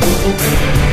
Música